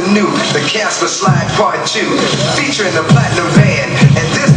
the new, the Casper Slide Part 2, featuring the Platinum Band, and this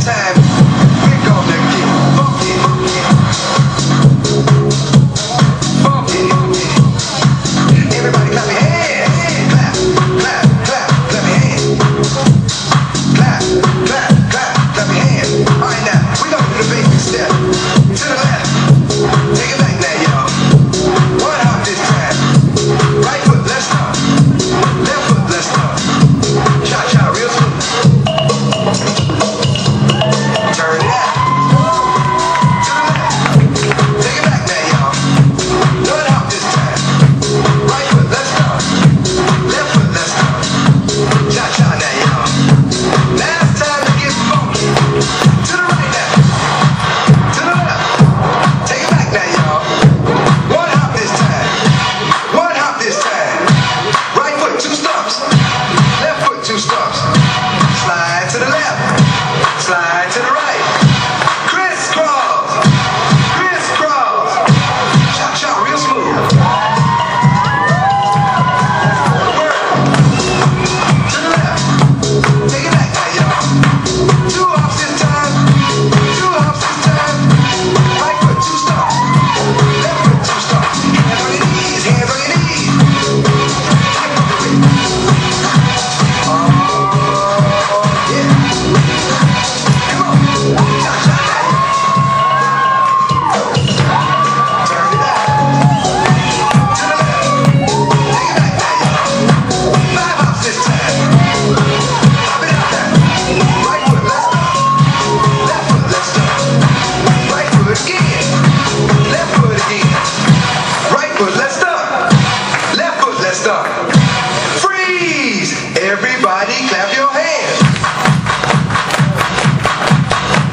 Everybody clap your hands.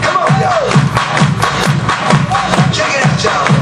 Come on, y'all. Check it out, y'all.